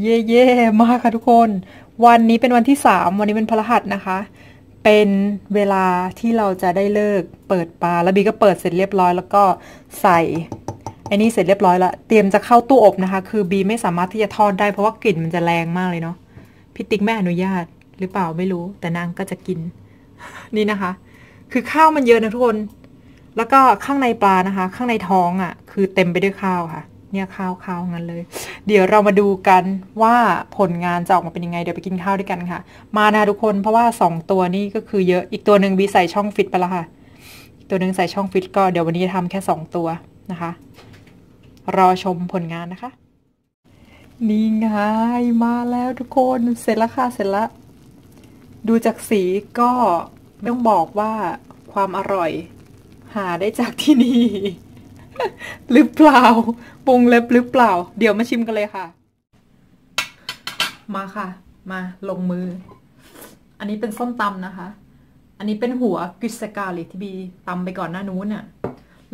เย่เย่มากค่ะทุกคน วันนี้เป็นวันที่สามวันนี้เป็นพฤหัสนะคะ เป็นเวลาที่เราจะได้เลิกเปิดปลาแล้วบีก็เปิดเสร็จเรียบร้อย แล้วก็ใส่ไอ้นี่เสร็จเรียบร้อยละเตรียมจะเข้าตู้อบนะคะ คือบีไม่สามารถที่จะทอดได้เพราะว่ากลิ่นมันจะแรงมากเลยเนาะพี่ติ๊กไม่อนุญาตหรือเปล่าไม่รู้ แต่นางก็จะกิน นี่นะคะ คือข้าวมันเยอะนะทุกคน แล้วก็ข้างในปลานะคะ ข้างในท้องอะ่ะ คือเต็มไปด้วยข้าวค่ะ เนี่ยข้าวข้าวงั้นเลย เดี๋ยวเรามาดูกันว่าผลงานจะออกมาเป็นยังไง เดี๋ยวไปกินข้าวด้วยกันค่ะ มานะทุกคนเพราะว่าสองตัวนี่ก็คือเยอะอีกตัวหนึ่งบีใส่ช่องฟิตไปแล้วค่ะ อีกตัวหนึ่งใส่ช่องฟิตก็เดี๋ยววันนี้จะทำแค่สองตัวนะคะ รอชมผลงานนะคะ นี่ไงมาแล้วทุกคนเสร็จแล้วค่ะเสร็จแล้ว ดูจากสีก็ต้องบอกว่าความอร่อย หาได้จากที่นี่ หรือเปล่าปรุงเล็บหรือเปล่า เดี๋ยวมาชิมกันเลยค่ะ มาค่ะ มาลงมือ อันนี้เป็นส้มตำนะคะ อันนี้เป็นหัวกิสกาลิที่บีตำไปก่อนหน้านู้นน่ะ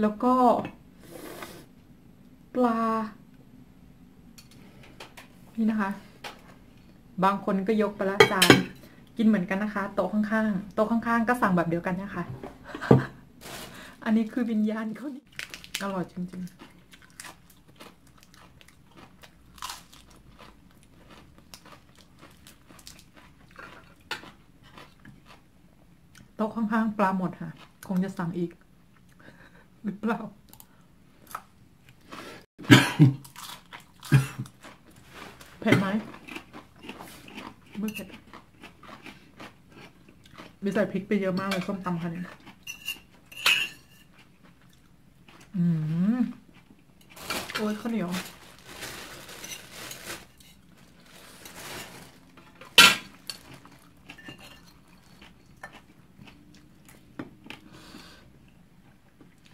แล้วก็ ปลา นี่นะคะ บางคนก็ยกไปละจานกินเหมือนกันนะคะ โต๊ะข้างๆ โต๊ะข้างๆ ก็สั่งแบบเดียวกันนะคะ อันนี้คือวิญญาณเขานี่ อร่อยจริงๆ โต๊ะข้างๆ ปลาหมดค่ะ คงจะสั่งอีก หรือเปล่าเผ็ดไหมไม่เผ็ดมีใส่พริกไปเยอะมากเลยส้มตำค่ะเนี่ยอืม โอ้ยข้าวเหนียว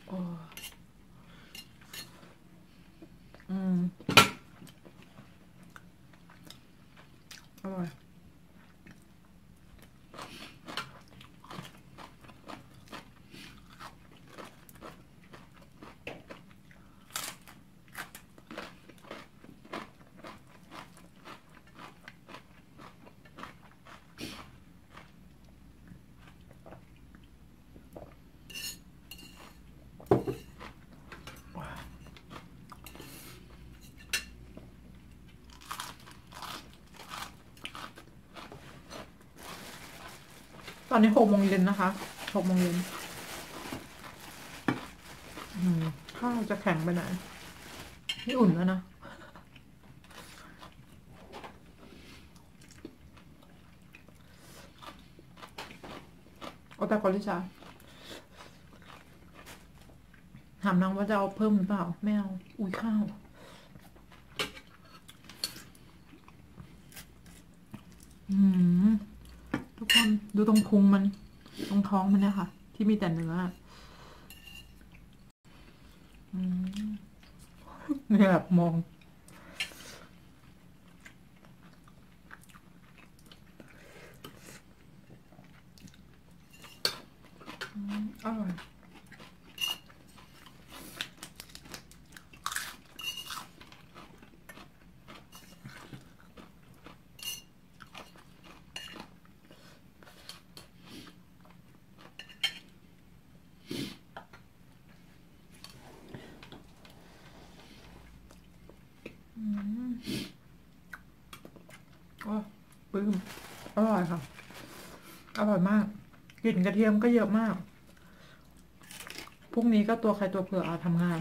โอ้อืม อร่อย ตอนนี้หกโมงเย็นนะคะหกโมงเย็นข้าวจะแข็งไปไหนนี่อุ่นแล้วนะเอาแต่ก่อนลิชาถามนางว่าจะเอาเพิ่มหรือเปล่า ไม่เอา อุ้ยข้าว อืม ทุกคน ดูตรงพุงมัน ตรงท้องมันเนี่ยค่ะ ที่มีแต่เนื้อเนี่ยแบบมอง อืมอร่อย โอ้ปลื้มอร่อยค่ะ อร่อยมากกลิ่นกระเทียมก็เยอะมากพรุ่งนี้ก็ตัวใครตัวเผื่อเอาทำงาน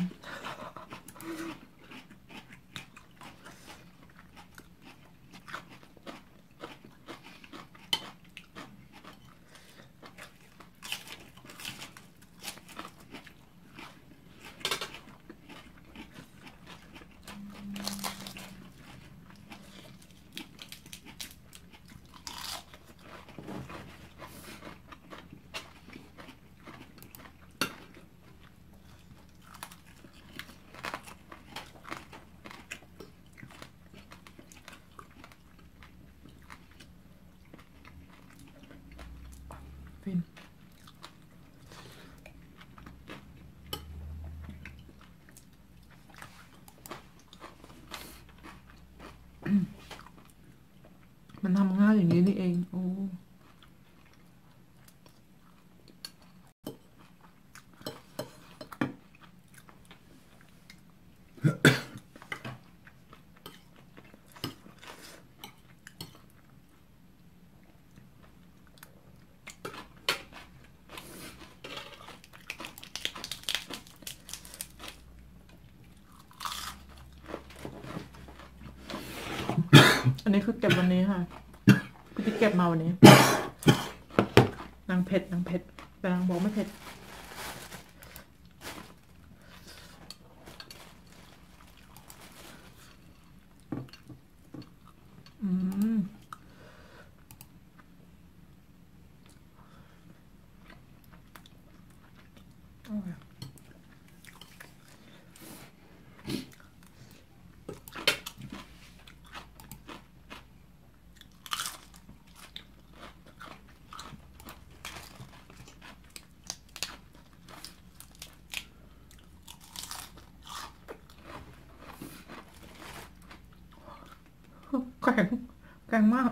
อ มันทำง่ายอย่างนี้นี่เองโอ้ นนี้คือเก็บวันนี้ค่ะพี่ติ๊กเก็บมาวันนี้นางเผ็ดนางเผ็ดแต่นางบอกไม่เผ็ด อืมอร่อย แข็งแข็งมาก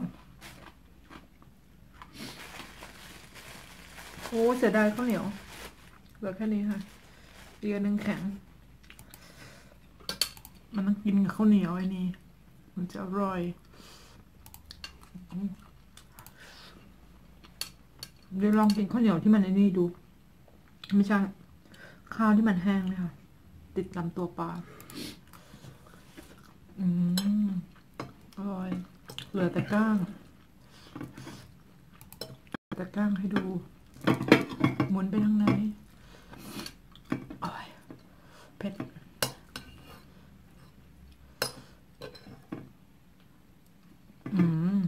โอ้เสียดายข้าวเหนียวเหลือแค่นี้ค่ะเดียวนึงแข็ง มันต้องกินกับข้าวเหนียวไอ้นี่ มันจะอร่อยเดี๋ยวลองกินข้าวเหนียวที่มันไอ้นี่ดู ไม่ใช่ ข้าวที่มันแห้งเลยค่ะ ติดลำตัวปลา อืม อร่อย เหลือแต่ก้าง แต่ก้างให้ดู หมุนไปทางไหนอ้อยเผ็ด อืม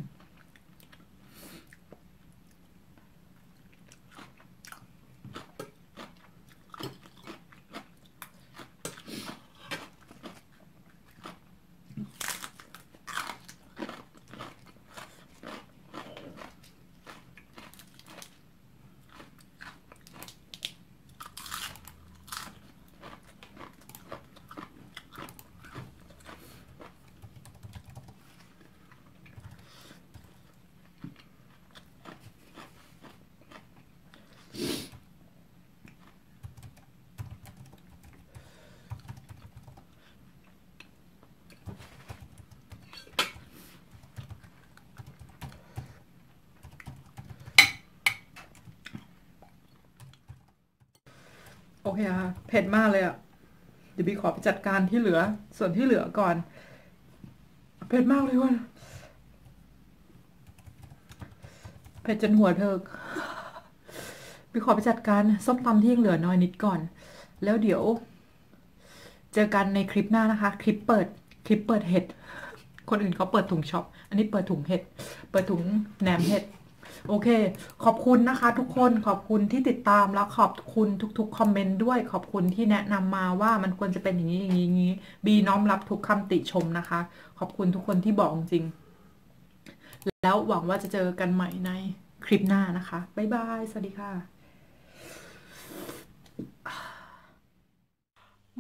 โอเคค่ะเผ็ดมากเลยอะเดี๋ยวบีขอไปจัดการที่เหลือ ส่วนที่เหลือก่อน เผ็ดมากเลยว่ะเผ็ดจนหัวเถิกบีขอไปจัดการส้มตำที่ยังเหลือน้อยนิดก่อน แล้วเดี๋ยว เจอกันในคลิปหน้านะคะ คลิปเปิด คลิปเปิดเห็ด คนอื่นเขาเปิดถุง shop อันนี้เปิดถุงเห็ด เปิดถุงแหนมเห็ด โอเค ขอบคุณนะคะ ทุกคนขอบคุณที่ติดตามแล้วขอบคุณทุกๆคอมเมนต์ด้วยขอบคุณที่แนะนำมาว่ามันควรจะเป็นอย่างนี้อย่างนี้อย่างนี้บีน้อมรับทุกคำติชมนะคะ ขอบคุณทุกคนที่บอกจริง แล้วหวังว่าจะเจอกันใหม่ในคลิปหน้านะคะบ๊ายบายสวัสดีค่ะ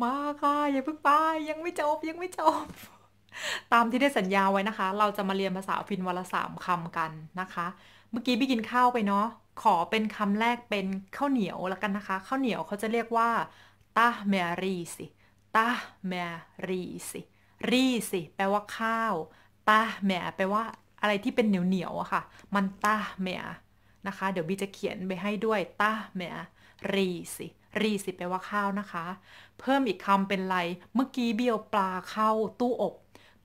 มาค่ะอย่าเพิ่งไปยังไม่จบยังไม่จบ ตามที่ได้สัญญาไว้นะคะ เราจะมาเรียนภาษาฟินวันละสามคำกันนะคะ เมื่อกี้พี่กินข้าวไปเนาะ ขอเป็นคำแรกเป็นข้าวเหนียวแล้วกันนะคะ ข้าวเหนียวเขาจะเรียกว่าตาเมรีสิตาเมรีสิรีสิแปลว่าข้าวตาเมแปลว่าอะไรที่เป็นเหนียวเหนียวอะค่ะ มันตาเมนะคะ เดี๋ยวบีจะเขียนไปให้ด้วยตาเมรีสิรีสิแปลว่าข้าวนะคะ เพิ่มอีกคำเป็นไร เมื่อกี้เบียวปลาเข้าตู้อบ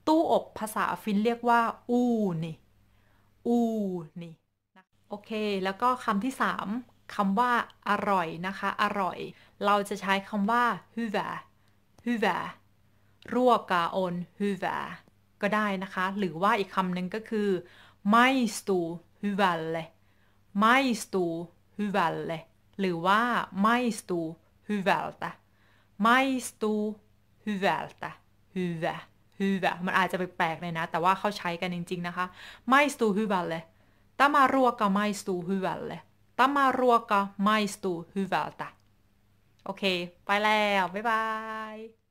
ตู้อบภาษาฟินเรียกว่า อูนี่ อูนี่นะโอเค แล้วก็คำที่สามคำว่าอร่อยนะคะ อร่อย เราจะใช้คำว่า hyvä hyvä รัวกาอน hyvä ก็ได้นะคะ หรือว่าอีกคำหนึ่งก็คือ maistuu hyvälle maistuu hyvälle หรือว่า maistuu hyvältä maistuu hyvältä hyvä ฮือบะมันอาจจะแปลกๆเลยนะ แต่ว่าเขาใช้กันจริง ๆ นะคะ ไม่สตูฮือบันเลยตามารัวก็ไม่สตูฮือบันเลยตามารัวก็ไม่สตูฮือบันตะโอเค ไปแล้ว บ๊ายบาย